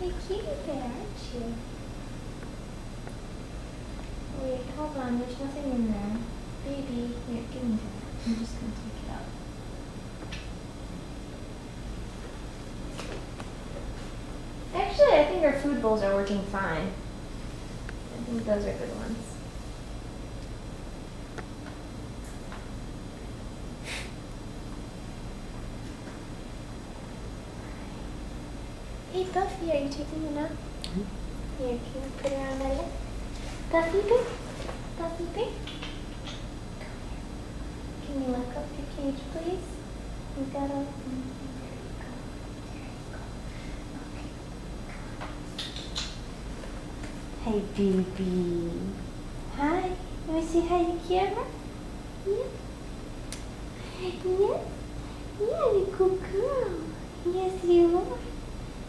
You're cutie bear, aren't you? Wait, hold on. There's nothing in there. Baby, here, give me that. I'm just gonna take it out. Actually, I think our food bowls are working fine. I think those are good ones. Hey Buffy, are you taking a nap? Here, can you put it on my lap? Buffy pig? Buffy pig? Can you look up your cage, please? You gotta open. There you go. There you go. Baby. Hi. Let me see hi to camera. Yeah. Yeah. Yeah, you good girl. Yes, you are.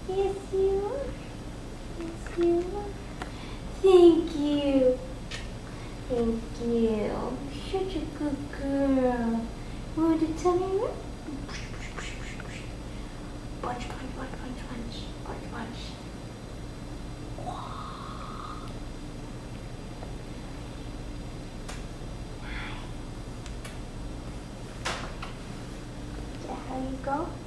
Yes, you are. Yes, you are. Thank you. Thank you. Such a good girl. Want to tell me what? Bunch, bunch, bunch, bunch, bunch, bunch, bunch. Is how you go?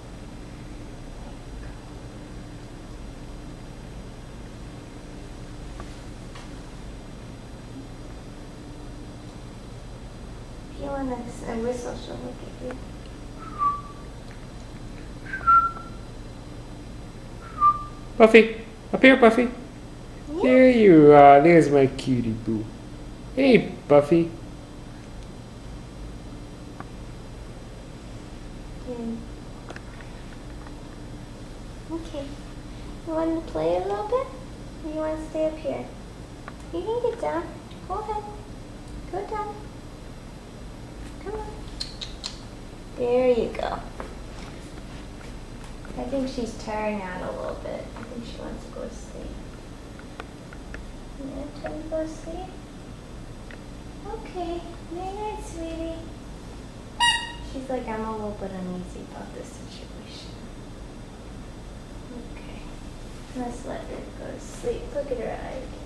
If you want to whistle, she'll look at you. Buffy, up here, Buffy. Yeah. There you are. There's my cutie boo. Hey, Buffy. Yeah. Hmm. Okay. You want to play a little bit? Or you want to stay up here? You can get down. Go ahead. Go down. Come on. There you go. I think she's tiring out a little bit. I think she wants to go to sleep. Yeah, time to go to sleep? Okay. Night night, sweetie. She's like, I'm a little bit uneasy about this situation. Okay. Let's let her go to sleep. Look at her eyes.